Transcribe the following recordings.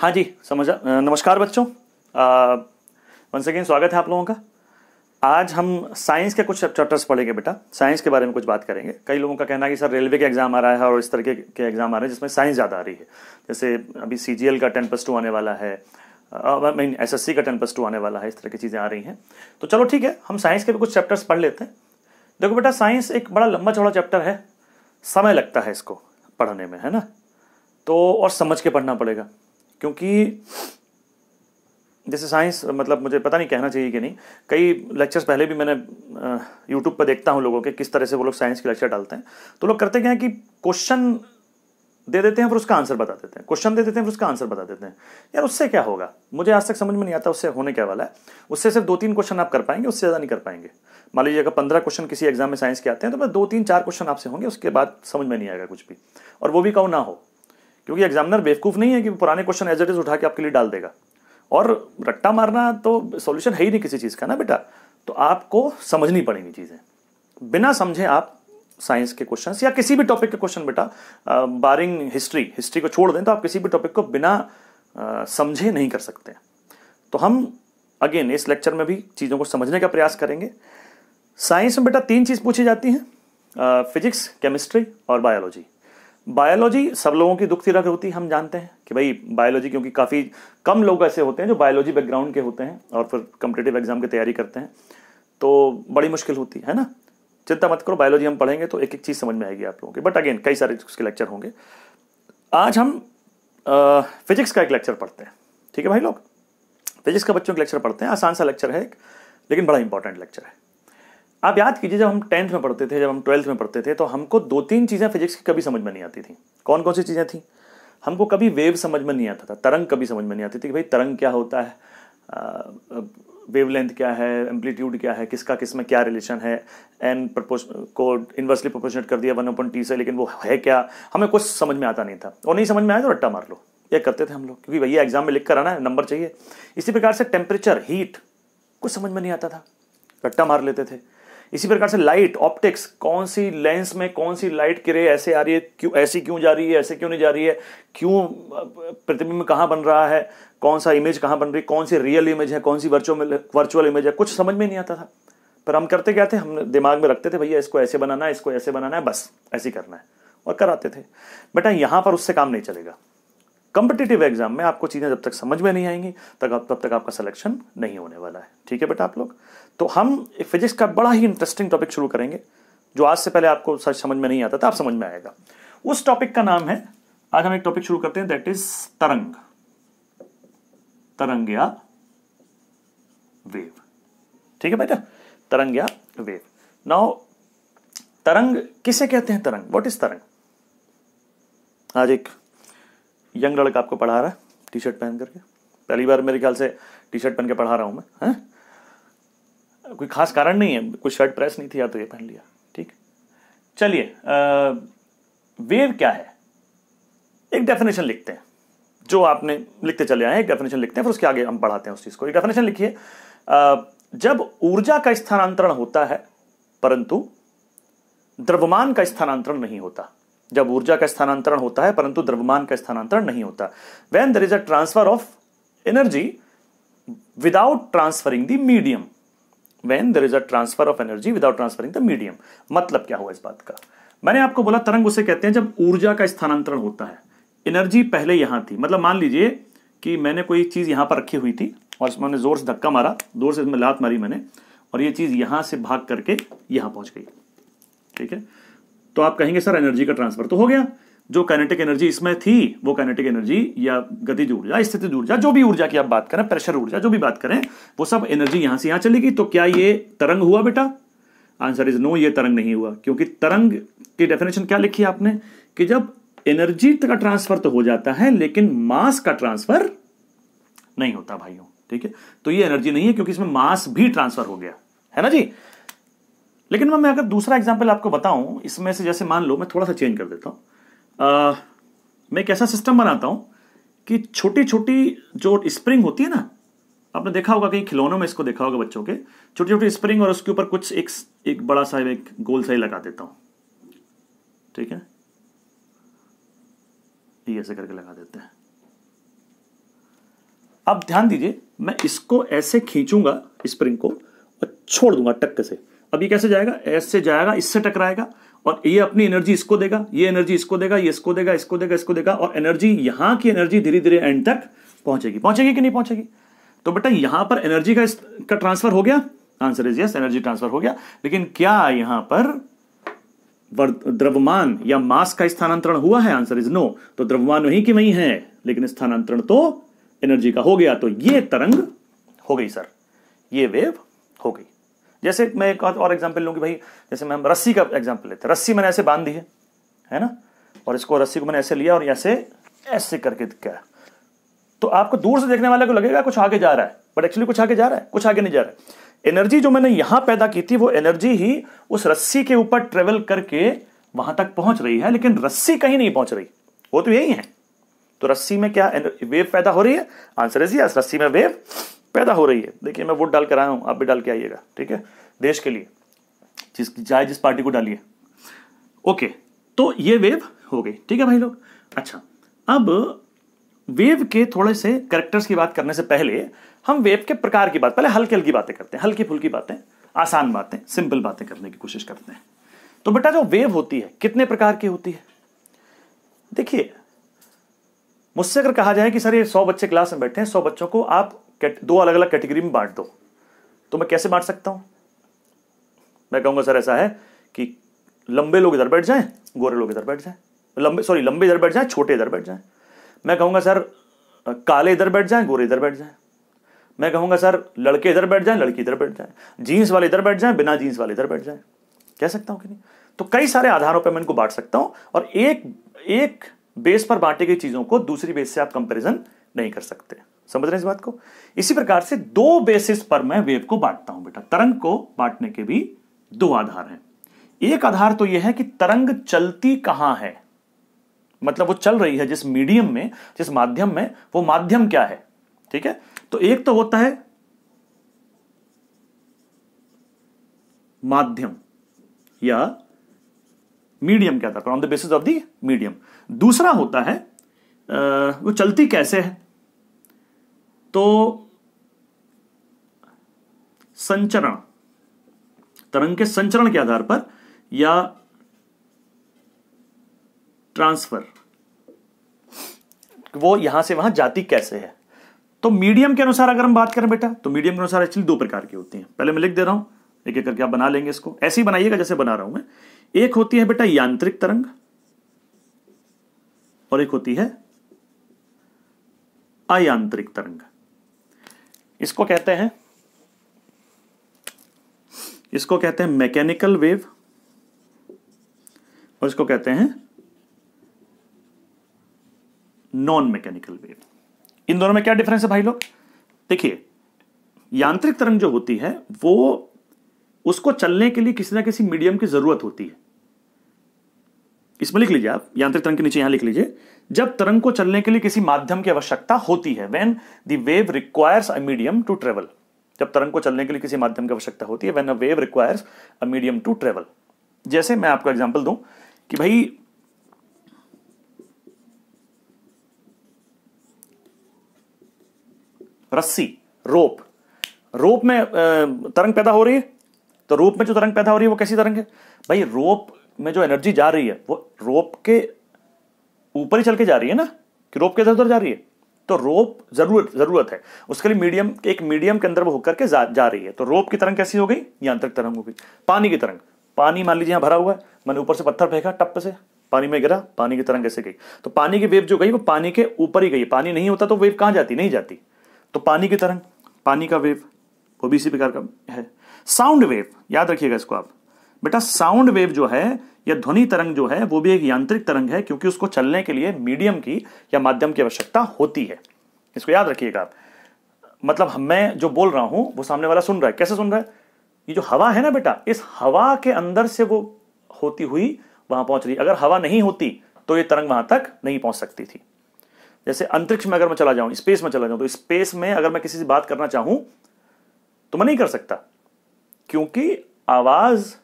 हाँ जी समझा नमस्कार बच्चों। वन सेकेंड स्वागत है आप लोगों का। आज हम साइंस के कुछ चैप्टर्स पढ़ेंगे बेटा। साइंस के बारे में कुछ बात करेंगे। कई लोगों का कहना है कि सर रेलवे के एग्ज़ाम आ रहा है और इस तरह के, के एग्ज़ाम आ रहे हैं जिसमें साइंस ज़्यादा आ रही है। जैसे अभी सीजीएल का टेन प्लस टू आने वाला है। मीन एस एस सी का टेन प्लस टू आने वाला है। इस तरह की चीज़ें आ रही हैं। तो चलो ठीक है हम साइंस के भी कुछ चैप्टर्स पढ़ लेते हैं। देखो बेटा साइंस एक बड़ा लंबा चौड़ा चैप्टर है। समय लगता है इसको पढ़ने में है ना? तो और समझ के पढ़ना पड़ेगा। क्योंकि जैसे साइंस मतलब मुझे पता नहीं कहना चाहिए कि नहीं। कई लेक्चर्स पहले भी मैंने यूट्यूब पर देखता हूँ लोगों के किस तरह से वो लोग साइंस के लेक्चर डालते हैं। तो लोग करते क्या है कि क्वेश्चन दे देते हैं, फिर उसका आंसर बता देते हैं। क्वेश्चन दे देते हैं, फिर उसका आंसर बता देते हैं। यार उससे क्या होगा? मुझे आज तक समझ में नहीं आता उससे होने क्या वाला है। उससे सिर्फ़ दो तीन क्वेश्चन आप कर पाएँगे, उससे ज़्यादा नहीं कर पाएँगे। मान लीजिए अगर पंद्रह क्वेश्चन किसी एग्ज़ाम में साइंस के आते हैं तो बस दो तीन चार क्वेश्चन आपसे होंगे, उसके बाद समझ में नहीं आएगा कुछ भी। और वो भी कहूँ ना हो। क्योंकि एग्जामिनर बेवकूफ़ नहीं है कि पुराने क्वेश्चन एज इट इज़ उठा के आपके लिए डाल देगा। और रट्टा मारना तो सॉल्यूशन है ही नहीं किसी चीज़ का ना बेटा? तो आपको समझनी पड़ेंगी चीज़ें। बिना समझे आप साइंस के क्वेश्चन या किसी भी टॉपिक के क्वेश्चन बेटा बारिंग हिस्ट्री हिस्ट्री को छोड़ दें तो आप किसी भी टॉपिक को बिना समझे नहीं कर सकते। तो हम अगेन इस लेक्चर में भी चीज़ों को समझने का प्रयास करेंगे। साइंस में बेटा तीन चीज़ पूछी जाती हैं फिजिक्स केमिस्ट्री और बायोलॉजी बायोलॉजी सब लोगों की दुख तिरक होती है, हम जानते हैं कि भाई बायोलॉजी क्योंकि काफ़ी कम लोग ऐसे होते हैं जो बायोलॉजी बैकग्राउंड के होते हैं और फिर कम्पिटेटिव एग्ज़ाम की तैयारी करते हैं। तो बड़ी मुश्किल होती है ना? चिंता मत करो, बायोलॉजी हम पढ़ेंगे तो एक एक चीज़ समझ में आएगी आप लोगों की। बट अगेन कई सारे उसके लेक्चर होंगे। आज हम फिजिक्स का एक लेक्चर पढ़ते हैं। ठीक है भाई लोग? फिजिक्स का बच्चों का लेक्चर पढ़ते हैं। आसान सा लेक्चर है एक, लेकिन बड़ा इंपॉर्टेंट लेक्चर है। आप याद कीजिए, जब हम टेंथ में पढ़ते थे, जब हम ट्वेल्थ में पढ़ते थे तो हमको दो तीन चीज़ें फिजिक्स की कभी समझ में नहीं आती थी। कौन कौन सी चीज़ें थी? हमको कभी वेव समझ में नहीं आता था। तरंग कभी समझ में नहीं आती थी कि भाई तरंग क्या होता है वेवलेंथ क्या है एम्पलीट्यूड क्या है, किसका किसमें क्या रिलेशन है एन प्रपोज को इन्वर्सली प्रोपोर्शनेट कर दिया वन ओपन टी से, लेकिन वो है क्या? हमें कुछ समझ में आता नहीं था। और नहीं समझ में आया तो रट्टा मार लो। ये करते थे हम लोग। क्योंकि भैया एग्ज़ाम में लिख कर आना है नंबर चाहिए। इसी प्रकार से टेम्परेचर हीट कुछ समझ में नहीं आता था। रट्टा मार लेते थे। इसी प्रकार से लाइट ऑप्टिक्स कौन सी लेंस में कौन सी लाइट किरे, ऐसे आ रही है, क्यों, ऐसी क्यों जा रही है, ऐसे क्यों नहीं जा रही है, क्यों प्रतिबिंब कहाँ बन रहा है, कौन सा इमेज कहाँ बन रही है, कौन सी रियल इमेज है, कौन सी वर्चुअल वर्चुअल इमेज है, कुछ समझ में नहीं आता था। पर हम करते क्या थे, हम दिमाग में रखते थे, भैया, इसको ऐसे बनाना है, इसको ऐसे बनाना है, बस, ऐसे करना है। और कराते थे। बेटा, यहाँ पर उससे काम नहीं चलेगा। कम्पिटेटिव एग्ज़ाम में आपको चीज़ें जब तक समझ में नहीं आएँगी, तब तब तक आपका सिलेक्शन नहीं होने वाला है। ठीक है बेटा आप लोग? तो हम फिजिक्स का बड़ा ही इंटरेस्टिंग टॉपिक शुरू करेंगे, जो आज से पहले आपको सच समझ में नहीं आता था आप समझ में आएगा। उस टॉपिक का नाम है, आज हम एक टॉपिक शुरू करते हैं दैट इज़ तरंग। तरंग या वेव ठीक है बेटा? तरंग या वेव नाउ तरंग किसे कहते हैं तरंग? व्हाट इज़ तरंग? आज एक यंग लड़का आपको पढ़ा रहा है टी शर्ट पहन करके? पहली बार मेरे ख्याल से टी शर्ट पहन के पढ़ा रहा हूँ मैं, है? कोई खास कारण नहीं है, कोई शर्ट प्रेस नहीं थी, या तो ये पहन लिया, ठीक? चलिए वेव क्या है? एक डेफिनेशन लिखते हैं, जो आपने लिखते चले आए, एक डेफिनेशन लिखते हैं, फिर उसके आगे हम पढ़ाते हैं उस चीज़ को। एक डेफिनेशन लिखिए जब ऊर्जा का स्थानांतरण होता है, परंतु द्रव्यमान का स्थानांतरण नहीं होता जब ऊर्जा का स्थानांतरण होता है, परंतु द्रव्यमान का स्थानांतरण नहीं होता। When there is a transfer of energy without transferring the medium when there is a transfer of energy without transferring the medium मतलब क्या हुआ इस बात का? मैंने आपको बोला, तरंग उसे कहते हैं जब ऊर्जा का स्थानांतरण होता है। एनर्जी पहले यहाँ थी। मतलब मान लीजिए कि मैंने कोई चीज़ यहाँ पर रखी हुई थी और इसमें मैंने ज़ोर से धक्का मारा, ज़ोर से इसमें लात मारी मैंने, और ये चीज़ यहाँ से भाग करके यहाँ पहुँच गई। ठीक है? तो आप कहेंगे, सर एनर्जी का ट्रांसफ़र तो हो गया। जो कैनेटिक एनर्जी इसमें थी, वो कैनेटिक एनर्जी या गतिज ऊर्जा, स्थिति ऊर्जा, जो भी ऊर्जा की आप बात करें प्रेशर ऊर्जा, जो भी बात करें, वो सब एनर्जी यहाँ से यहाँ चलेगी। तो क्या ये तरंग हुआ बेटा? आंसर इज़ नो ये तरंग नहीं हुआ। क्योंकि तरंग की डेफिनेशन क्या लिखी आपने? कि जब एनर्जी का ट्रांसफ़र तो हो जाता है, लेकिन मास का ट्रांसफ़र नहीं होता, भाइयों। ठीक है? तो ये एनर्जी नहीं है, क्योंकि इसमें मास भी ट्रांसफ़र हो गया। है ना जी? लेकिन मैं अगर दूसरा एग्ज़ाम्पल आपको बताऊँ, इसमें से जैसे मान लो, मैं थोड़ा सा चेंज कर देता हूँ। मैं एक ऐसा सिस्टम बनाता हूँ कि छोटी छोटी जो स्प्रिंग होती है ना, आपने देखा होगा कहीं खिलौनों में, इसको देखा होगा बच्चों के छोटी छोटी स्प्रिंग और उसके ऊपर कुछ एक एक बड़ा सा एक गोल सा ही लगा देता हूँ। ठीक है? ऐसे करके लगा देते हैं। अब ध्यान दीजिए, मैं इसको ऐसे खींचूँगा स्प्रिंग को, और छोड़ दूँगा टक्क से। अब ये कैसे जाएगा? ऐसे जाएगा, इससे टकराएगा और ये अपनी एनर्जी इसको देगा, ये एनर्जी इसको देगा, ये इसको देगा इसको देगा इसको देगा और एनर्जी यहाँ की एनर्जी धीरे धीरे एंड तक पहुंचेगी। पहुंचेगी कि नहीं पहुंचेगी? तो बेटा यहाँ पर एनर्जी का का ट्रांसफ़र हो गया? Answer is yes energy transfer हो गया। लेकिन क्या यहाँ पर द्रव्यमान या मास का स्थानांतरण हुआ है? आंसर इज़ नो तो द्रव्यमान वही की वही है, लेकिन स्थानांतरण तो एनर्जी का हो गया। तो ये तरंग हो गई सर ये वेव हो गई। जैसे मैं एक और एग्जांपल लूँगी भाई, जैसे मैं रस्सी का एग्ज़ाम्पल लेते हैं। रस्सी मैंने ऐसे बाँध दी है है ना? और इसको रस्सी को मैंने ऐसे लिया और ऐसे ऐसे करके दिखाया तो आपको दूर से देखने वाले को लगेगा कुछ आगे जा रहा है बट एक्चुअली कुछ आगे जा रहा है, कुछ आगे नहीं जा रहा है। एनर्जी जो मैंने यहाँ पैदा की थी, वो एनर्जी ही उस रस्सी के ऊपर ट्रेवल करके वहाँ तक पहुँच रही है, लेकिन रस्सी कहीं नहीं पहुँच रही। वो तो यही है। तो रस्सी में क्या वेव पैदा हो रही है? आंसर इज़ यस रस्सी में वेव पैदा हो रही है। देखिए, मैं वोट डाल कर आया हूँ, आप भी डाल के आइएगा, ठीक है? देश के लिए, जिस, चाहे जिस पार्टी को डालिए। ओके तो ये वेव हो गई, ठीक है भाई लोग? अच्छा अब वेव के थोड़े से करेक्टर्स की बात करने से पहले, हम वेव के प्रकार की बात, पहले हल्की हल्की बातें करते हैं हल्की फुल्की बातें, आसान बातें सिंपल बातें करने की कोशिश करते हैं। तो बेटा, जो वेव होती है, कितने प्रकार की होती है? देखिए, मुझसे अगर कहा जाए कि सर, ये सौ बच्चे क्लास में बैठे हैं, सौ बच्चों को आप दो अलग अलग कैटेगरी में बांट दो तो मैं कैसे बांट सकता हूँ मैं कहूँगा सर ऐसा है कि लंबे लोग इधर बैठ जाएँ गोरे लोग इधर बैठ जाएँ लंबे सॉरी लंबे इधर बैठ जाएँ छोटे इधर बैठ जाएँ मैं कहूँगा सर काले इधर बैठ जाएँ गोरे इधर बैठ जाएँ मैं कहूँगा सर लड़के इधर बैठ जाएँ लड़की इधर बैठ जाएँ जीन्स वाले इधर बैठ जाएँ बिना जीन्स वाले इधर बैठ जाएँ कह सकता हूँ कि नहीं तो कई सारे आधारों पर मैं इनको बांट सकता हूँ और एक एक बेस पर बांटी गई चीज़ों को दूसरी बेस से आप कंपेरिजन नहीं कर सकते समझ रहे हैं इस बात को? इसी प्रकार से दो बेसिस पर मैं वेव को बांटता हूँ बेटा। तरंग को बांटने के भी दो आधार हैं। एक आधार तो यह है कि तरंग चलती कहाँ है? मतलब वो चल रही है जिस मीडियम में, जिस माध्यम में, वो माध्यम क्या है? ठीक है? तो एक तो होता है माध्यम या मीडियम क्या था? On the basis of the medium दूसरा होता है वो चलती कैसे है? तो संचरण, तरंग के संचरण के आधार पर या ट्रांसफ़र, वो यहाँ से वहाँ जाती कैसे है? तो मीडियम के अनुसार अगर हम बात करें बेटा तो मीडियम के अनुसार एक्चुअली दो प्रकार की होती हैं। पहले मैं लिख दे रहा हूँ, एक एक करके आप बना लेंगे इसको। ऐसे ही बनाइएगा जैसे बना रहा हूँ मैं। एक होती है बेटा यांत्रिक तरंग, और एक होती है अयांत्रिक तरंग। इसको कहते हैं, इसको कहते हैं मैकेनिकल वेव और इसको कहते हैं नॉन मैकेनिकल वेव इन दोनों में क्या डिफरेंस है भाई लोग? देखिए, यांत्रिक तरंग जो होती है, वो उसको चलने के लिए किसी ना किसी मीडियम की ज़रूरत होती है। इसमें लिख लीजिए आप, यांत्रिक तरंग के नीचे यहाँ लिख लीजिए। जब तरंग को चलने के लिए किसी माध्यम की आवश्यकता होती है when the wave requires a medium to travel जब तरंग को चलने के लिए किसी माध्यम की आवश्यकता होती है when a wave requires a medium to travel जैसे मैं आपको एग्ज़ाम्पल दूँ कि भाई, रस्सी रोप रोप में तरंग पैदा हो रही है तो रोप में जो तरंग पैदा हो रही है, वो कैसी तरंग है? भाई रोप में जो एनर्जी जा रही है, वो रोप के ऊपर ही चल के जा रही है ना कि रोप के इधर उधर जा रही है। तो रोप ज़रूरत ज़रूरत है। उसके लिए मीडियम एक मीडियम के अंदर वो होकर के जा, जा रही है। तो रोप की तरंग कैसी हो गई? यांत्रिक तरंग हो गई। पानी की तरंग। पानी मान लीजिए यहाँ भरा हुआ है। मैंने ऊपर से पत्थर फेंका टप से। पानी में गिरा पानी की तरंग कैसे गई। तो पानी की वेव जो गई वो पानी के ऊपर ही गई। पानी नहीं होता तो वेव कहाँ जाती? नहीं जाती। तो पानी की तरंग पानी का वेव वो भी इसी प्रकार का है। साउंड वेव याद रखिएगा इसको आप। बेटा साउंड वेव जो है या ध्वनि तरंग जो है, वो भी एक यांत्रिक तरंग है क्योंकि उसको चलने के लिए मीडियम की या माध्यम की आवश्यकता होती है। इसको याद रखिएगा आप। मतलब मैं जो बोल रहा हूँ, वो सामने वाला सुन रहा है। कैसे सुन रहा है? ये जो हवा है ना बेटा, इस हवा के अंदर से वो होती हुई वहाँ पहुँच रही अगर हवा नहीं होती तो ये तरंग वहाँ तक नहीं पहुँच सकती थी। जैसे अंतरिक्ष में अगर मैं चला जाऊँ स्पेस में चला जाऊँ तो स्पेस में अगर मैं किसी से बात करना चाहूँ तो मैं नहीं कर सकता। क्योंकि आवाज़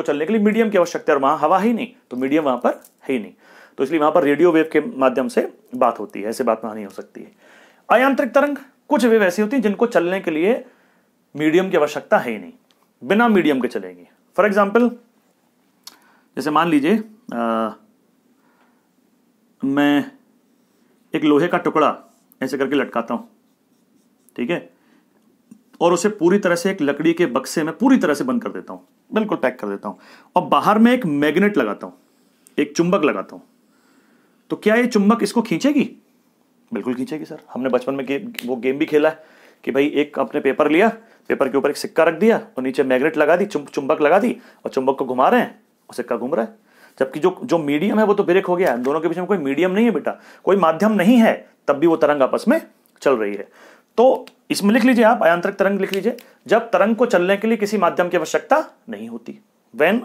को चलने के लिए मीडियम की आवश्यकता है, और वहाँ हवा ही नहीं तो मीडियम वहाँ पर है ही नहीं। तो इसलिए वहाँ पर रेडियो वेव के माध्यम से बात होती है, ऐसे बात वहाँ नहीं हो सकती है। अयांत्रिक तरंग, कुछ वेव ऐसी होती है जिनको चलने के लिए मीडियम की आवश्यकता है ही नहीं, बिना मीडियम के चलेगी। फॉर एग्ज़ाम्पल जैसे मान लीजिए मैं एक लोहे का टुकड़ा ऐसे करके लटकाता हूँ, ठीक है? और उसे पूरी तरह से एक लकड़ी के बक्से में पूरी तरह से बंद कर देता हूँ। बिल्कुल पैक कर देता हूँ। और बाहर में एक मैग्नेट लगाता हूँ, एक चुंबक लगाता हूँ। तो क्या ये चुंबक इसको खींचेगी? बिल्कुल खींचेगी सर। हमने बचपन में गेम, वो गेम भी खेला है कि भाई एक अपने पेपर लिया, पेपर के ऊपर एक सिक्का रख दिया और नीचे मैग्नेट लगा दी चुंबक लगा दी और चुंबक को घुमा रहे हैं। और सिक्का घूम रहा है। जबकि जो जो मीडियम है वो तो ब्रेक हो गया है। दोनों के बीच में कोई मीडियम नहीं है बेटा। कोई माध्यम नहीं है, तब भी वो तरंग आपस में चल रही है। तो इसमें लिख लीजिए आप, आयांतरिक तरंग लिख लीजिए। जब तरंग को चलने के लिए किसी माध्यम की आवश्यकता नहीं होती। When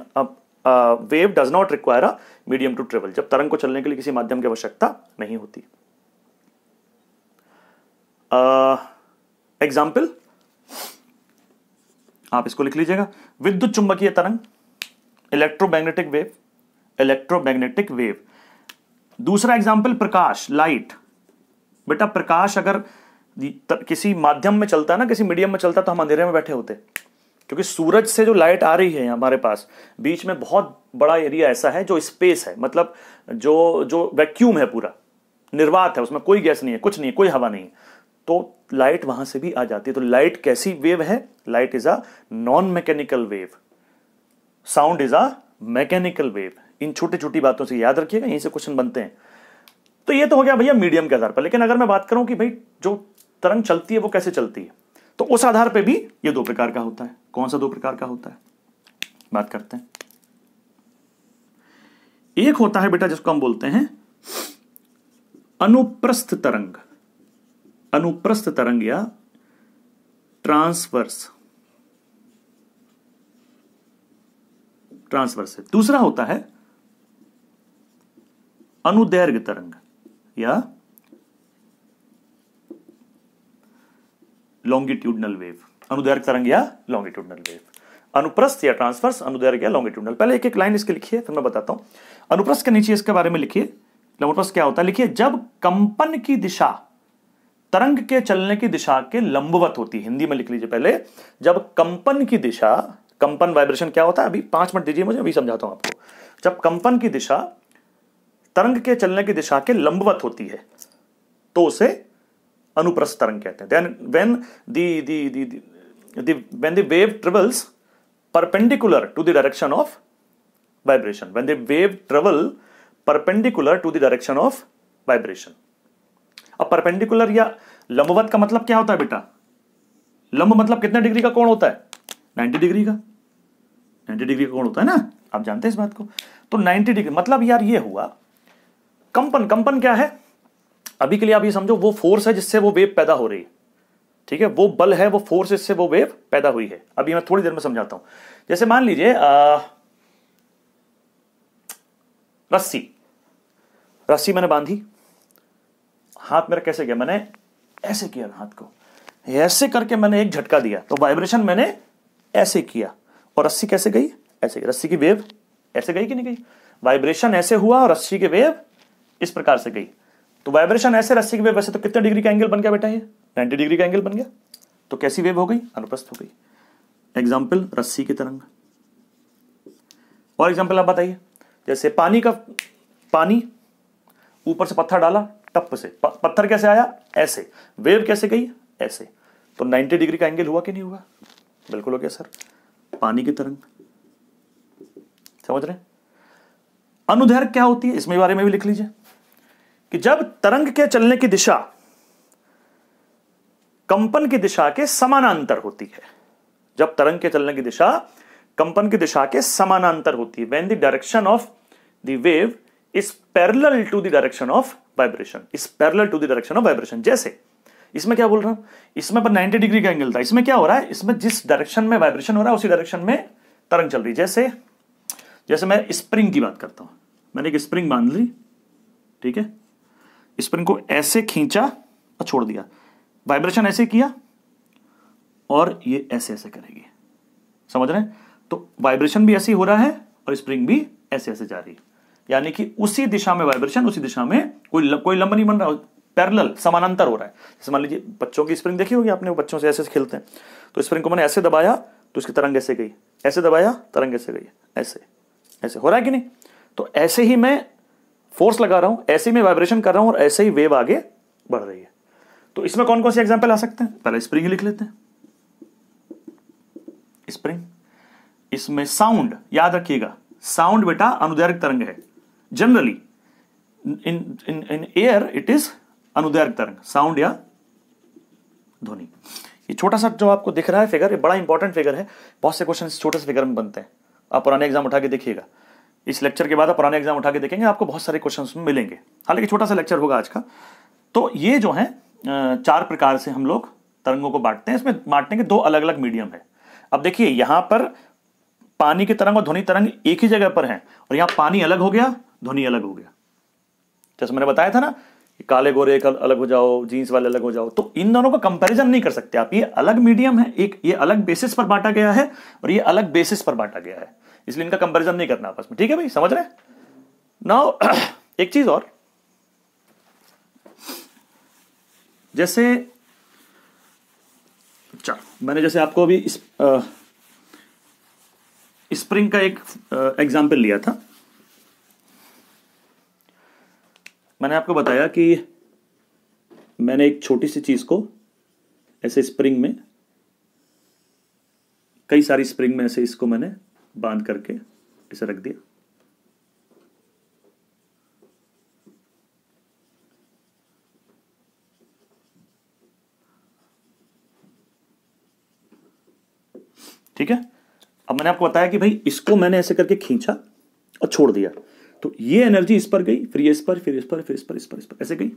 wave does not require a medium to travel जब तरंग को चलने के लिए किसी माध्यम की आवश्यकता नहीं होती। एग्ज़ाम्पल आप इसको लिख लीजिएगा। विद्युत चुंबकीय तरंग इलेक्ट्रोमैग्नेटिक वेव इलेक्ट्रोमैग्नेटिक वेव दूसरा एग्ज़ाम्पल प्रकाश लाइट बेटा प्रकाश अगर किसी माध्यम में चलता है ना, किसी मीडियम में चलता तो हम अंधेरे में बैठे होते क्योंकि सूरज से जो लाइट आ रही है हमारे पास, बीच में बहुत बड़ा एरिया ऐसा है जो स्पेस है मतलब जो जो वैक्यूम है पूरा, निर्वात है, उसमें कोई गैस नहीं है, कुछ नहीं है, कोई हवा नहीं तो लाइट वहाँ से भी आ जाती है। तो लाइट कैसी वेव है? Light is a non mechanical wave sound is a mechanical wave इन छोटी छोटी बातों से याद रखिएगा, यहीं से क्वेश्चन बनते हैं। तो ये तो हो गया भैया मीडियम के आधार पर। लेकिन अगर मैं बात करूँ कि भाई जो तरंग चलती है, वो कैसे चलती है? तो उस आधार पर भी ये दो प्रकार का होता है। कौन सा दो प्रकार का होता है? बात करते हैं। एक होता है बेटा, जिसको हम बोलते हैं अनुप्रस्थ तरंग। अनुप्रस्थ तरंग या ट्रांसवर्स। ट्रांसवर्स है। दूसरा होता है अनुदैर्घ्य तरंग या लॉन्गिट्यूडनल वेव अनुदैर्घ्य तरंग या लॉन्गिट्यूडनल वेव अनुप्रस्थ या ट्रांसफर्स अनुदैर्घ्य या लॉन्गिट्यूडनल पहले एक एक लाइन इसके लिखिए फिर मैं बताता हूँ अनुप्रस्थ के नीचे इसके बारे में लिखिए अनुप्रस्थ क्या होता है लिखिए जब कंपन की दिशा तरंग के चलने की दिशा के लंबवत होती है हिंदी में लिख लीजिए पहले जब कंपन की दिशा कंपन वाइब्रेशन क्या होता है अभी पाँच मिनट दीजिए मुझे अभी समझाता हूँ आपको जब कंपन की दिशा तरंग के चलने की दिशा के लंबवत होती है तो उसे अनुप्रस्थ तरंग कहते हैं। Then when the the the wave travels perpendicular to the direction of vibration when the wave travel perpendicular to the direction of vibration अब परपेंडिकुलर या लंबवत का मतलब क्या होता है बेटा? लंब मतलब कितने डिग्री का कोण होता है? 90 डिग्री का। 90 डिग्री का कोण होता है ना? आप जानते हैं इस बात को। तो 90 डिग्री मतलब यार ये हुआ, कंपन कंपन क्या है? अभी के लिए आप ये समझो, वो फोर्स है जिससे वो वेव पैदा हो रही है। ठीक है? वो बल है, वो फोर्स जिससे वो वेव पैदा हुई है। अभी मैं थोड़ी देर में समझाता हूँ। जैसे मान लीजिए रस्सी। रस्सी मैंने बांधी। हाथ मेरा कैसे गया? मैंने ऐसे किया हाथ को। ऐसे करके मैंने एक झटका दिया। तो वाइब्रेशन मैंने ऐसे किया। और रस्सी कैसे गई? ऐसे रस्सी की वेव ऐसे गई कि नहीं गई? वाइब्रेशन ऐसे हुआ और रस्सी की वेव इस प्रकार से गई। तो वाइब्रेशन ऐसे रस्सी की वेव वैसे तो कितने डिग्री का एंगल बन गया बेटा ये? 90 डिग्री का एंगल बन गया। तो कैसी वेव हो गई? अनुप्रस्थ हो गई। एग्ज़ाम्पल रस्सी की तरंग। और एग्ज़ाम्पल आप बताइए। जैसे पानी का, पानी ऊपर से पत्थर डाला, टप से। पत्थर कैसे आया? ऐसे। वेव कैसे गई? ऐसे। तो 90 डिग्री का एंगल हुआ कि नहीं हुआ? बिल्कुल हो गया सर पानी की तरंग। समझ रहे अनुदैर्घ्य क्या होती है? इसमें बारे में भी लिख लीजिए। कि जब तरंग के चलने की दिशा कंपन की दिशा के समानांतर होती है, जब तरंग के चलने की दिशा कंपन की दिशा के समानांतर होती है when the direction of the wave is parallel to the direction of vibration is parallel to the direction of vibration जैसे, इसमें क्या बोल रहा हूँ? इसमें पर 90 डिग्री का एंगल था। इसमें क्या हो रहा है? इसमें जिस डायरेक्शन में वाइब्रेशन हो रहा है, उसी डायरेक्शन में तरंग चल रही है। जैसे जैसे मैं स्प्रिंग की बात करता हूँ। मैंने एक स्प्रिंग बाँध ली, ठीक है? स्प्रिंग को ऐसे खींचा और छोड़ दिया। वाइब्रेशन ऐसे किया और ये ऐसे ऐसे करेगी। समझ रहे हैं? तो वाइब्रेशन भी ऐसे हो रहा है और स्प्रिंग भी ऐसे ऐसे जा रही है। यानी कि उसी दिशा में वाइब्रेशन उसी दिशा में कोई कोई लंब नहीं बन रहा पैरेलल समानांतर हो रहा है। मान लीजिए बच्चों की स्प्रिंग देखी होगी आपने बच्चों से ऐसे खेलते हैं। तो स्प्रिंग को मैंने ऐसे दबाया तो उसकी तरंग ऐसे गई। ऐसे दबाया, तरंग ऐसे गई। ऐसे ऐसे हो रहा है कि नहीं? तो ऐसे ही मैं फोर्स लगा रहा हूँ, ऐसे मैं वाइब्रेशन कर रहा हूँ और ऐसे ही वेव आगे बढ़ रही है। तो इसमें कौन कौन से एग्ज़ाम्पल आ सकते हैं? पहले स्प्रिंग लिख लेते हैं। स्प्रिंग इसमें साउंड याद रखिएगा। साउंड बेटा अनुदैर्घ तरंग है। Generally in in in air it is अनुदैर्घ तरंग। साउंड या ध्वनि। ये छोटा सा जो आपको दिख रहा है फिगर ये बड़ा इंपॉर्टेंट फिगर है। बहुत से क्वेश्चन छोटे से फिगर में बनते हैं। आप पुराने एग्ज़ाम उठा के देखिएगा। इस लेक्चर के बाद आप पुराने एग्ज़ाम उठा के देखेंगे, आपको बहुत सारे क्वेश्चन मिलेंगे। हालाँकि छोटा सा लेक्चर होगा आज का। तो ये जो है चार प्रकार से हम लोग तरंगों को बांटते हैं। इसमें बांटने के दो अलग अलग मीडियम है। अब देखिए, यहाँ पर पानी की तरंग और ध्वनि तरंग एक ही जगह पर है। और यहाँ पानी अलग हो गया, ध्वनि अलग हो गया। जैसे मैंने बताया था ना, कि काले गोरे एक अलग हो जाओ जीन्स वाले अलग हो जाओ तो इन दोनों का कंपैरिजन नहीं कर सकते आप। ये अलग मीडियम है, एक ये अलग बेसिस पर बांटा गया है और ये अलग बेसिस पर बांटा गया है। इसलिए इनका कंपेरिजन नहीं करना आपस में। ठीक है भाई? समझ रहे नाउ एक चीज़ और। जैसे अच्छा मैंने जैसे आपको अभी इस आ, स्प्रिंग का एक एग्ज़ाम्पल लिया था। मैंने आपको बताया कि मैंने एक छोटी सी चीज़ को ऐसे स्प्रिंग में कई सारी स्प्रिंग में ऐसे इसको मैंने बाँध करके इसे रख दिया। ठीक है? अब मैंने आपको बताया कि भाई इसको मैंने ऐसे करके खींचा और छोड़ दिया। तो ये एनर्जी इस पर गई, फिर इस पर, फिर इस पर, फिर इस पर इस पर इस पर, ऐसे गई।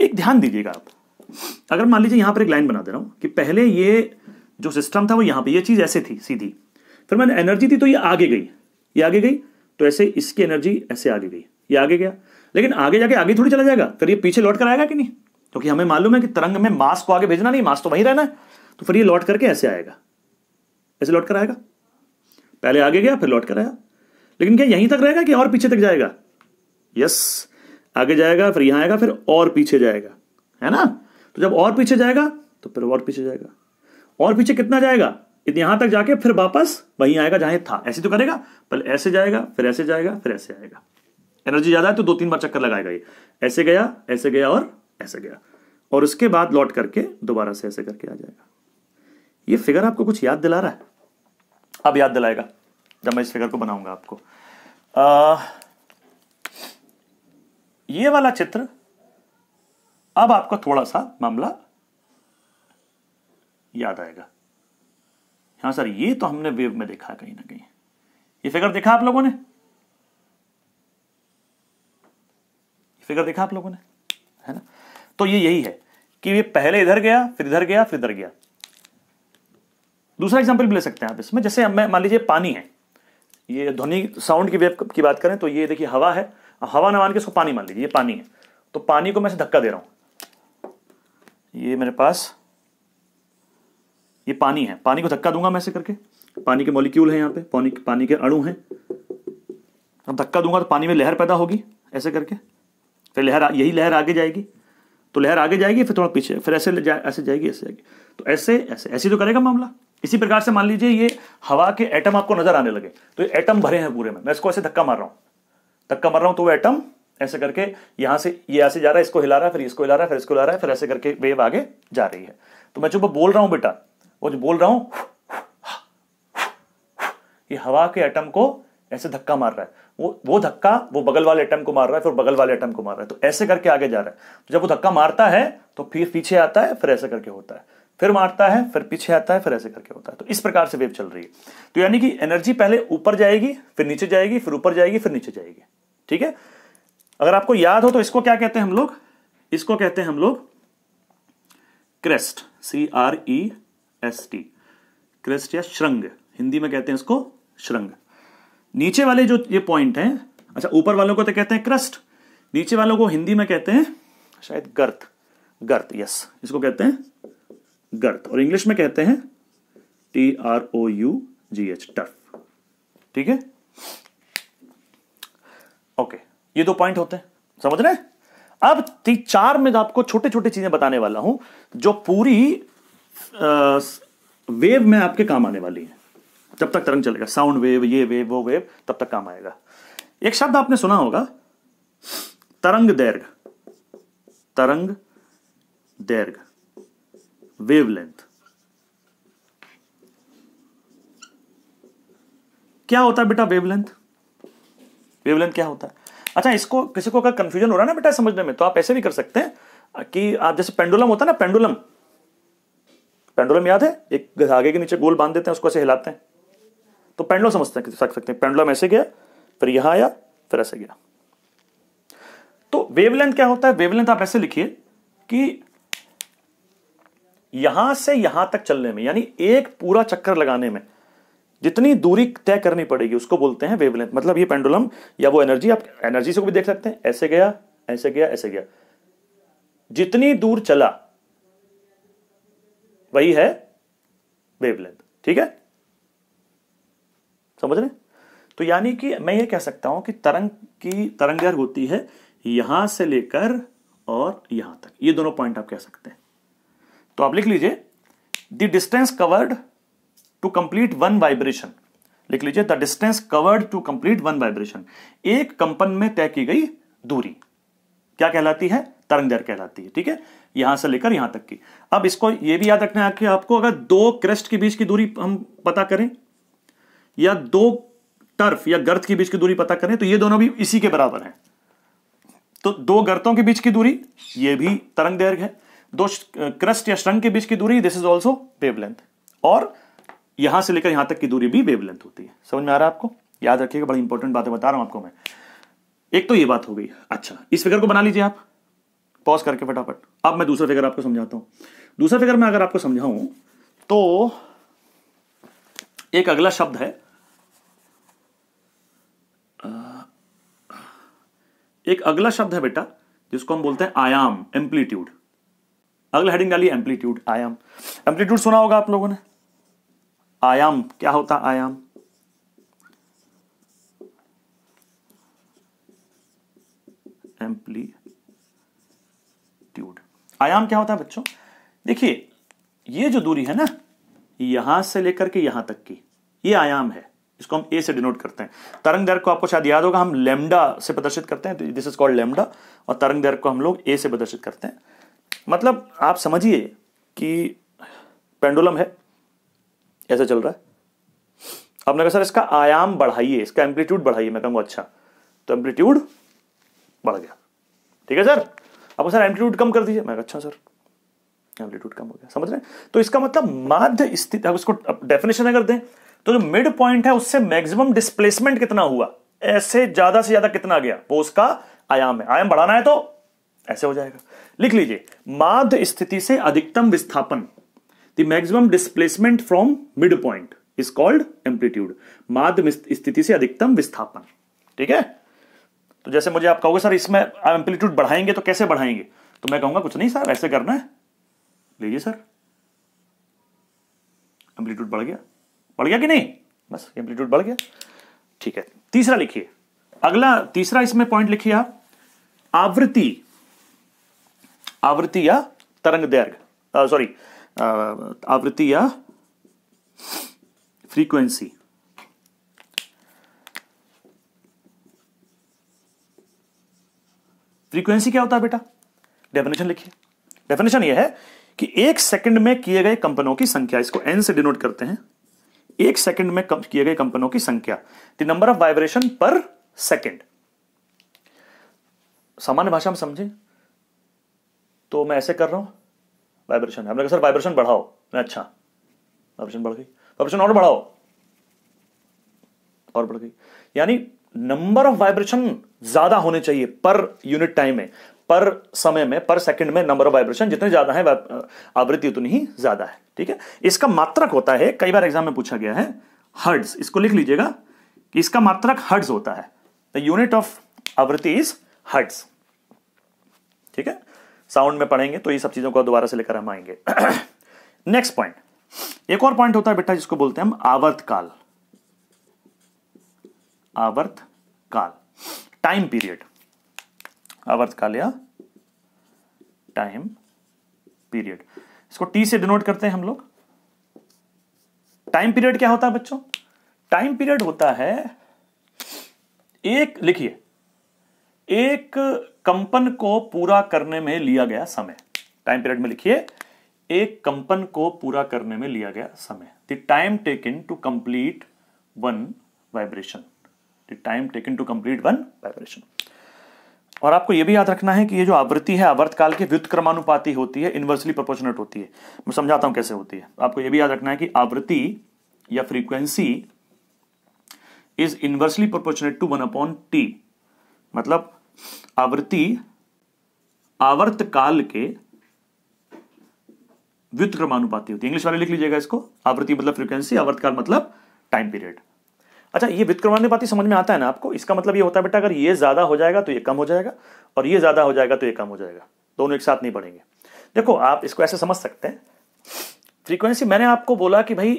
एक ध्यान दीजिएगा आप। अगर मान लीजिए यहाँ पर एक लाइन बना दे रहा हूँ कि पहले ये जो सिस्टम था वो यहाँ पे, ये चीज़ ऐसे थी, सीधी। फिर मैंने एनर्जी थी तो ये आगे गई। ये आगे गई तो ऐसे इसकी एनर्जी ऐसे आगे गई। ये आगे गया। लेकिन आगे जाके आगे थोड़ी चला जाएगा। फिर ये पीछे लौट कर आएगा कि नहीं? क्योंकि हमें मालूम है कि तरंग में मास को आगे भेजना नहीं, मास तो वहीं रहना है। तो फिर ये लौट करके ऐसे आएगा। ऐसे लौट कर आएगा। पहले आगे गया, फिर लौट कर आया। लेकिन क्या यहीं तक रहेगा कि और पीछे तक जाएगा? यस आगे जाएगा, फिर यहाँ आएगा, फिर और पीछे जाएगा। है ना? तो जब और पीछे जाएगा तो फिर और पीछे जाएगा। और पीछे कितना जाएगा? यहाँ तक जाके फिर वापस वहीं आएगा जहाँ था। ऐसे तो करेगा पहले ऐसे जाएगा फिर ऐसे जाएगा फिर ऐसे आएगा। एनर्जी ज़्यादा है तो दो तीन बार चक्कर लगाएगा ये। ऐसे गया ऐसे गया और ऐसे गया। और उसके बाद लौट करके दोबारा से ऐसे करके आ जाएगा। ये फिगर आपको कुछ याद दिला रहा है? अब याद दिलाएगा जब मैं इस फिगर को बनाऊँगा आपको। आ, ये वाला चित्र अब आपका थोड़ा सा मामला याद आएगा। हाँ सर, ये तो हमने वेव में देखा कहीं ना कहीं। ये फिगर देखा आप लोगों ने? फिगर देखा आप लोगों ने? है ना? तो ये यही है कि ये पहले इधर गया, फिर इधर गया, फिर इधर गया। दूसरा एग्जांपल भी ले सकते हैं आप इसमें। जैसे मैं, मान लीजिए पानी है। ये ध्वनि साउंड की वेव की बात करें तो ये देखिए हवा है। हवा ना मान के इसको पानी मान लीजिए, ये पानी है। तो पानी को मैं धक्का दे रहा हूँ। ये मेरे पास ये पानी है। पानी को धक्का दूँगा मैं ऐसे करके। पानी के मॉलिक्यूल है यहाँ पे पानी पानी के अणु हैं। अब धक्का दूँगा तो पानी में लहर पैदा होगी ऐसे करके। फिर लहर यही लहर आगे जाएगी। तो लहर आगे जाएगी फिर थोड़ा पीछे फिर ऐसे जा, ऐसे जाएगी ऐसे जाएगी। तो ऐसे ऐसे ऐसे तो करेगा मामला। इसी प्रकार से मान लीजिए ये हवा के एटम आपको नज़र आने लगे। तो ये एटम भरे हैं पूरे में। मैं इसको ऐसे धक्का मार रहा हूँ। धक्का मार रहा हूँ तो वो एटम ऐसे करके यहाँ से ये ऐसे जा रहा है इसको हिला रहा है फिर इसको हिला रहा है फिर इसको हिला रहा है फिर ऐसे करके वेव आगे जा रही है। तो मैं जो बोल रहा हूँ बेटा। वो जो बोल रहा हूँ, ये हवा के एटम को ऐसे धक्का मार रहा है। वो वो धक्का, वो बगल वाले एटम को मार रहा है, फिर बगल वाले एटम को मार रहा है। तो ऐसे करके आगे जा रहा है। तो जब वो धक्का मारता है तो फिर पीछे आता है, फिर ऐसे करके होता है। फिर मारता है, फिर पीछे आता है, फिर ऐसे करके होता है। तो इस प्रकार से वेव चल रही है। तो यानी कि एनर्जी पहले ऊपर जाएगी, फिर नीचे जाएगी, फिर ऊपर जाएगी, फिर नीचे जाएगी। ठीक है? अगर आपको याद हो तो इसको क्या कहते हैं हम लोग? इसको कहते हैं हम लोग crest C R E S T crest या श्रृंग हिंदी में कहते हैं इसको श्रृंग नीचे वाले जो ये पॉइंट हैं अच्छा ऊपर वालों को तो कहते हैं क्रस्ट नीचे वालों को हिंदी में कहते हैं शायद गर्त गर्त यस इसको कहते हैं गर्त और इंग्लिश में कहते हैं T R O U G H trough ठीक है? ओके ये दो पॉइंट होते हैं. समझ रहे हैं? अब चार में आपको छोटे छोटे चीज़ें बताने वाला हूँ, जो पूरी वेव में आपके काम आने वाली है। जब तक तरंग चलेगा। साउंड वेव, ये वेव, वो वेव, तब तक काम आएगा। एक शब्द आपने सुना होगा, तरंग दैर्घ। तरंग दैर्घ। वेवलेंथ। क्या होता है बेटा वेवलेंथ? वेवलेंथ क्या होता है? अच्छा इसको, किसी को अगर कंफ्यूजन हो रहा है ना बेटा समझने में तो आप ऐसे भी कर सकते हैं कि आप जैसे पेंडुलम होता है ना पेंडुलम पेंडुलम याद है? एक धागे के नीचे गोल बाँध देते हैं, उसको ऐसे हिलाते हैं। तो पेंडुलम समझते हैं सकते हैं। पेंडुलम ऐसे गया, फिर यहाँ आया, फिर ऐसे गया। तो वेवलेंथ क्या होता है? वेवलेंथ आप ऐसे लिखिए कि यहाँ से यहाँ तक चलने में, यानी एक पूरा चक्कर लगाने में, जितनी दूरी तय करनी पड़ेगी, उसको बोलते हैं वेवलेंथ मतलब ये पेंडुलम या वो एनर्जी आप एनर्जी से भी देख सकते हैं। ऐसे गया ऐसे गया ऐसे गया। जितनी दूर चला वही है वेवलेंथ ठीक है? समझ रहे तो यानी कि मैं ये कह सकता हूँ कि तरंग की तरंग होती है यहाँ से लेकर और यहाँ तक। ये दोनों पॉइंट आप कह सकते हैं। तो आप लिख लीजिए the distance covered to complete one vibration लिख लीजिए the distance covered to complete one vibration एक कंपन में तय की गई दूरी। क्या कहलाती है? तरंग दर कहलाती है, ठीक है? यहाँ से लेकर यहाँ तक की। अब इसको यह भी याद रखना है कि आपको अगर दो क्रेस्ट के बीच की दूरी हम पता करें, या दो टर्फ या गर्त के बीच की दूरी पता करें तो ये दोनों भी इसी के बराबर हैं। तो दो गर्तों के बीच की दूरी, ये भी तरंग दैर्घ्य है। दो क्रस्ट या श्रंग के बीच की दूरी दिस इज़ ऑल्सो वेवलेंथ और यहाँ से लेकर यहाँ तक की दूरी भी वेवलेंथ होती है। समझ में आ रहा है आपको? याद रखिएगा, बड़ी इंपॉर्टेंट बातें बता रहा हूँ आपको मैं। एक तो ये बात हो गई। अच्छा इस फिगर को बना लीजिए आप। पॉज करके फटाफट। अब मैं दूसरा फिगर आपको समझाता हूँ। दूसरा फिगर मैं अगर आपको समझाऊं तो एक अगला शब्द है एक अगला शब्द है बेटा, जिसको हम बोलते हैं आयाम एम्पलीट्यूड अगला हेडिंग डालिए एम्पलीट्यूड आयाम। एम्पलीट्यूड सुना होगा आप लोगों ने? आयाम, क्या होता आयाम? एम्पलीट्यूड आयाम क्या होता है बच्चों? देखिए, ये जो दूरी है ना यहाँ से लेकर के यहाँ तक की, ये आयाम है। इसको हम ए से डिनोट करते हैं। तरंग दर को आपको शायद याद होगा, हम लेमडा से प्रदर्शित करते हैं दिस इज़ कॉल्ड लेमडा और तरंग दर को हम लोग ए से प्रदर्शित करते हैं। मतलब आप समझिए कि पेंडुलम है, ऐसा चल रहा है। आपने कहा, सर, इसका आयाम बढ़ाइए, इसका एम्पलीट्यूड बढ़ाइए। मैं कहूँगा अच्छा। तो एम्पलीट्यूड बढ़ गया। ठीक है, सर? अब सर एम्पलीट्यूड कम कर दीजिए। मैं अच्छा सर एम्पलीट्यूड कम हो गया। समझ रहे हैं? तो इसका मतलब माध्य स्थिति, अब इसको डेफिनेशन अगर दें तो जो मिड पॉइंट है, उससे मैक्सिमम डिस्प्लेसमेंट कितना हुआ? ऐसे ज़्यादा से ज़्यादा कितना गया? वो उसका आयाम है। आयाम बढ़ाना है तो ऐसे हो जाएगा। लिख लीजिए, माध्य स्थिति से अधिकतम विस्थापन the maximum displacement from mid point is called amplitude माध्य स्थिति से अधिकतम विस्थापन। ठीक है? तो जैसे मुझे आप कहोगे, सर, इसमें एम्पलीट्यूड बढ़ाएँगे तो कैसे बढ़ाएँगे? तो मैं कहूँगा, कुछ नहीं सर, ऐसे करना है। लीजिए सर। एम्पलीट्यूड बढ़ गया। बढ़ गया कि नहीं? बस एम्पलीट्यूड बढ़ गया। ठीक है, तीसरा लिखिए। अगला, तीसरा इसमें पॉइंट लिखिए आप। आवृत्ति आवृत्ति या तरंग दैर्घ सॉरी आवृत्ति या फ्रीक्वेंसी फ्रीक्वेंसी क्या होता है बेटा? डेफिनेशन लिखिए। डेफिनेशन यह है कि एक सेकंड में किए गए कंपनों की संख्या, इसको एन से डिनोट करते हैं। एक सेकंड में किए गए कंपनों की संख्या। The number of vibration per second सामान्य भाषा में समझे। तो मैं ऐसे कर रहा हूँ। वाइब्रेशन हमने कहा, सर वाइब्रेशन बढ़ाओ। मैं अच्छा। वाइब्रेशन बढ़ गई। वाइब्रेशन और बढ़ाओ। और बढ़ गई। यानी नंबर ऑफ़ वाइब्रेशन ज़्यादा होने चाहिए पर यूनिट टाइम में, पर समय में, पर सेकंड में नंबर ऑफ़ वाइब्रेशन जितने ज़्यादा है आवृत्ति उतनी ही ज़्यादा है, ठीक है? इसका मात्रक होता है, कई बार एग्ज़ाम में पूछा गया है हर्ड्स इसको लिख लीजिएगा कि इसका मात्रक हर्ड्स होता है। द यूनिट ऑफ़ आवृत्ति इज़ हर्ड्स ठीक है? साउंड में पढ़ेंगे तो ये सब चीज़ों को दोबारा से लेकर हम आएँगे। नेक्स्ट पॉइंट एक और पॉइंट होता है बेटा जिसको बोलते हैं हम आवर्त काल आवर्त काल। टाइम पीरियड आवर्त काल या टाइम पीरियड इसको टी से डिनोट करते हैं हम लोग। टाइम पीरियड क्या होता है बच्चों? टाइम पीरियड होता है एक, लिखिए, एक कंपन को पूरा करने में लिया गया समय। टाइम पीरियड में लिखिए, एक कंपन को पूरा करने में लिया गया समय। The time taken to complete one vibration time taken to complete one vibration और आपको यह भी याद रखना है कि ये जो आवृत्ति है आवर्त काल की व्युत्क्रमानुपाती होती है इनवर्सली प्रोपोर्शनेट होती है। मैं समझाता हूँ कैसे होती है। आपको यह भी याद रखना है कि आवृत्ति या frequency is inversely proportionate to one upon T मतलब आवृत्ति आवर्त काल के व्युत्क्रमानुपाती होती है। इंग्लिश वाले लिख लीजिएगा इसको। आवृत्ति मतलब फ्रीक्वेंसी आवर्त काल मतलब टाइम पीरियड अच्छा ये व्युत्क्रमानुपाती समझ में आता है ना आपको? इसका मतलब ये होता है, बेटा, अगर ये ज़्यादा हो जाएगा तो ये कम हो जाएगा और ये ज़्यादा हो जाएगा तो ये कम हो जाएगा। दोनों एक साथ नहीं बढ़ेंगे। देखो, आप इसको ऐसे समझ सकते हैं। फ्रीक्वेंसी मैंने आपको बोला कि भाई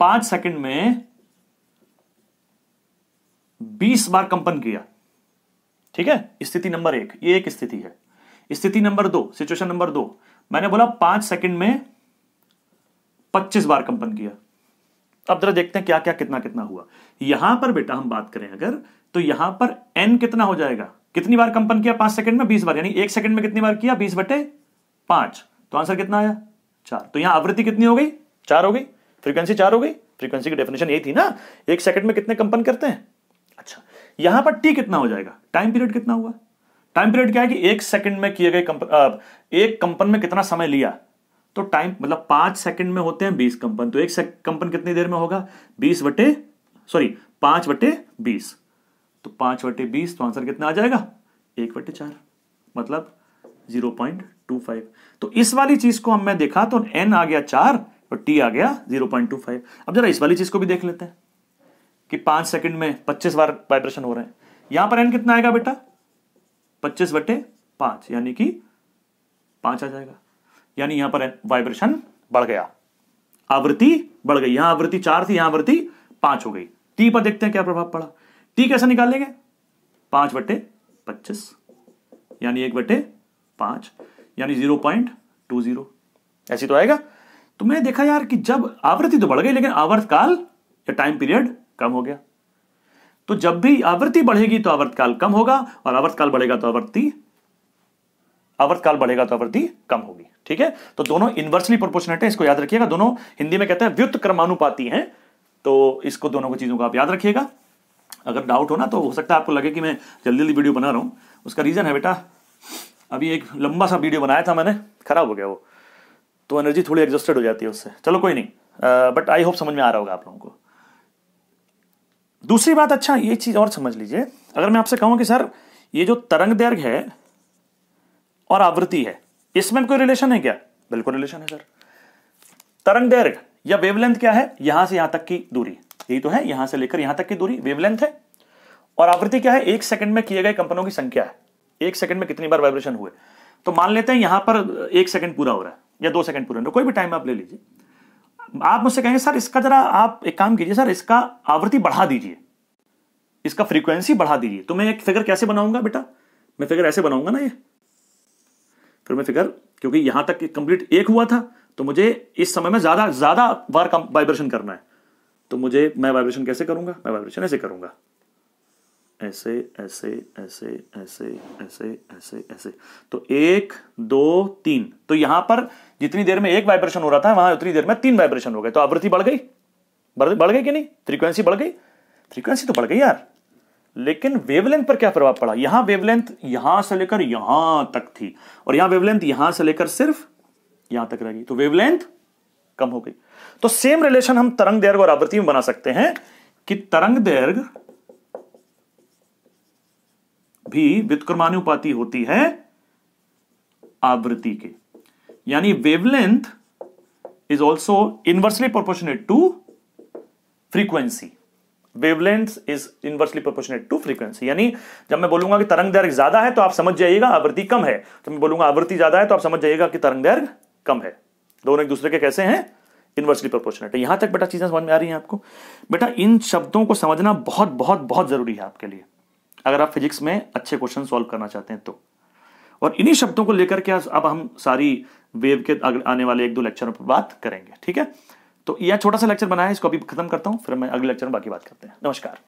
पाँच सेकंड में बीस बार कंपन किया। ठीक है? स्थिति नंबर एक, ये एक स्थिति है। स्थिति नंबर दो, सिचुएशन नंबर दो। मैंने बोला पाँच सेकंड में पच्चीस बार कंपन किया। अब जरा देखते हैं क्या क्या कितना कितना हुआ। यहाँ पर बेटा हम बात करें अगर तो यहाँ पर एन कितना हो जाएगा? कितनी बार कंपन किया? पाँच सेकंड में बीस बार, यानी एक सेकंड में कितनी बार किया? बीस बटे पाँच। तो आंसर कितना आया? चार। तो यहाँ आवृत्ति कितनी हो गई? चार हो गई। फ्रीक्वेंसी चार हो गई। फ्रीक्वेंसी की डेफिनेशन यही थी ना। एक सेकंड में कितने कंपन करते हैं? अच्छा यहाँ पर टी कितना हो जाएगा? टाइम पीरियड कितना हुआ? टाइम पीरियड क्या है कि एक सेकंड में किए गए एक कंपन में कितना समय लिया? तो टाइम मतलब पाँच सेकंड में होते हैं बीस कंपन। तो एक कंपन कितनी देर में होगा? बीस बटे सॉरी पाँच बटे बीस। तो पाँच बटे बीस तो आंसर कितना आ जाएगा? एक बटे चार मतलब ज़ीरो पॉइंट टू फाइव तो इस वाली चीज़ को हम, मैं देखा तो एन आ गया चार और टी आ गया ज़ीरो पॉइंट टू फाइव अब जरा इस वाली चीज़ को भी देख लेते हैं कि पाँच सेकंड में पच्चीस बार वाइब्रेशन हो रहे हैं। यहाँ पर एन कितना आएगा बेटा? पच्चीस बटे पाँच, यानी कि पाँच आ जाएगा। यानी यहाँ पर वाइब्रेशन बढ़ गया। आवृत्ति बढ़ गई। यहाँ आवृत्ति चार थी, यहाँ आवृत्ति पाँच हो गई। टी पर देखते हैं क्या प्रभाव पड़ा। टी कैसे निकालेंगे पाँच बटे पच्चीस, यानी एक बटे पाँच, यानी ज़ीरो पॉइंट टू ज़ीरो ऐसी तो आएगा। तो मैंने देखा यार कि जब आवृत्ति तो बढ़ गई, लेकिन आवर्त काल या टाइम पीरियड कम हो गया। तो जब भी आवृत्ति बढ़ेगी तो आवर्तकाल कम होगा, और आवर्तकाल बढ़ेगा तो आवृत्ति आवर्तकाल बढ़ेगा तो आवृत्ति कम होगी। ठीक है? तो दोनों इनवर्सली प्रोपोर्शनेट है, इसको याद रखिएगा। दोनों हिंदी में कहते हैं व्युत क्रमानुपाती हैं। तो इसको दोनों को चीज़ों को आप याद रखिएगा। अगर डाउट हो ना तो हो सकता है आपको लगे कि मैं जल्दी जल्दी वीडियो बना रहा हूँ। उसका रीजन है, बेटा, अभी एक लंबा सा वीडियो बनाया था मैंने, खराब हो गया वो। तो एनर्जी थोड़ी एडजस्टेड हो जाती है उससे। चलो, कोई नहीं। बट आई होप समझ में आ रहा होगा आप लोगों को। दूसरी बात अच्छा ये चीज़ और समझ लीजिए। अगर मैं आपसे कहूँ कि, सर, ये जो तरंग दैर्घ्य है और आवृत्ति है। इसमें कोई रिलेशन है क्या? बिल्कुल रिलेशन है सर तरंग दैर्घ्य या वेवलेंथ क्या है? यहाँ से यहाँ तक की दूरी। यही तो है, यहाँ से लेकर यहाँ तक की दूरी। वेवलेंथ है। और आवृत्ति क्या है? एक सेकंड में किए गए कंपनों की संख्या है। एक सेकंड में कितनी बार वाइब्रेशन हुए। तो मान लेते हैं यहाँ पर एक सेकंड पूरा हो रहा है, या दो सेकंड पूरा हो रहा है। कोई भी टाइम आप ले लीजिए। आप मुझसे कहेंगे, सर, इसका जरा आप एक काम कीजिए, सर, इसका आवृत्ति बढ़ा दीजिए। इसका फ्रीक्वेंसी बढ़ा दीजिए। तो मैं एक फिगर कैसे बनाऊँगा बेटा? मैं फिगर ऐसे बनाऊँगा ना ये। फिर मैं फिगर, क्योंकि यहाँ तक कंप्लीट एक हुआ था तो मुझे इस समय में ज़्यादा ज़्यादा बार वाइब्रेशन करना है। तो मुझे मैं वाइब्रेशन कैसे करूँगा? मैं वाइब्रेशन ऐसे करूँगा। ऐसे ऐसे ऐसे ऐसे ऐसे ऐसे ऐसे। तो एक, दो, तीन। तो यहाँ पर जितनी देर में एक वाइब्रेशन हो रहा था, वहाँ उतनी देर में तीन वाइब्रेशन हो गए। तो आवृत्ति बढ़ गई। बढ़ गई कि नहीं? फ्रीक्वेंसी बढ़ गई। फ्रीक्वेंसी तो बढ़ गई यार। लेकिन वेवलेंथ पर क्या प्रभाव पड़ा? यहाँ वेवलेंथ यहाँ से लेकर यहाँ तक थी। और यहाँ वेवलेंथ यहाँ से लेकर सिर्फ़ यहाँ तक रहेगी तो वेवलेंथ कम हो गई। तो सेम रिलेशन हम तरंग दैर्घ्य और आवृत्ति में बना सकते हैं कि तरंग दैर्घ्य भी व्युत्क्रमानुपाती होती है आवृत्ति के। यानी wavelength is also inversely proportionate to frequency wavelength is inversely proportionate to frequency यानी जब मैं बोलूँगा कि तरंग दैर्घ्य ज़्यादा है तो आप समझ जाइएगा आवृत्ति कम है। तो मैं बोलूँगा आवृत्ति ज़्यादा है तो आप समझ जाइएगा कि तरंग दैर्घ्य कम है। दोनों एक दूसरे के कैसे हैं? इनवर्सली प्रोपोर्शनेट है। यहाँ तक बेटा चीज़ें समझ में आ रही हैं आपको? बेटा, इन शब्दों को समझना बहुत बहुत बहुत ज़रूरी है आपके लिए। अगर आप फिजिक्स में अच्छे क्वेश्चन सॉल्व करना चाहते हैं तो। और इन्हीं शब्दों को लेकर के अब हम सारी वेव के आने वाले एक दो लेक्चरों पर बात करेंगे। ठीक है? तो यह छोटा सा लेक्चर बनाया इसको अभी खत्म करता हूँ, फिर मैं अगले लेक्चर में बाकी बात करते हैं। नमस्कार।